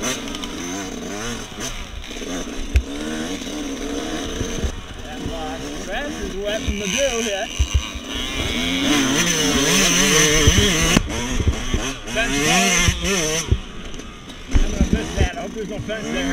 That block. Grass is wet from the dew hit. Fence post. I'm gonna miss that. I hope there's no fence there.